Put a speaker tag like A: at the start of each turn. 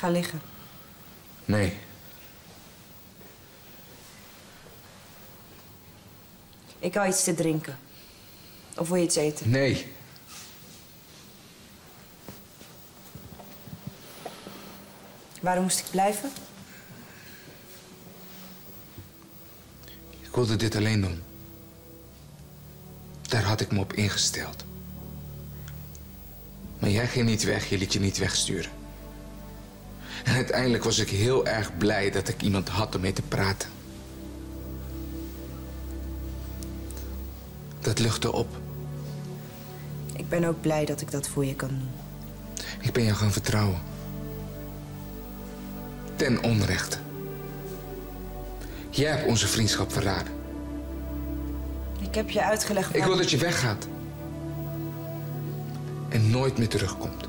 A: Ga liggen.
B: Nee.
A: Ik haal iets te drinken. Of wil je iets eten?
B: Nee.
A: Waarom moest ik blijven?
B: Ik wilde dit alleen doen. Daar had ik me op ingesteld. Maar jij ging niet weg, je liet je niet wegsturen. En uiteindelijk was ik heel erg blij dat ik iemand had om mee te praten. Dat luchtte op.
A: Ik ben ook blij dat ik dat voor je kan doen.
B: Ik ben jou gaan vertrouwen. Ten onrechte. Jij hebt onze vriendschap verraden.
A: Ik heb je uitgelegd
B: Ik wil dat je weggaat. En nooit meer terugkomt.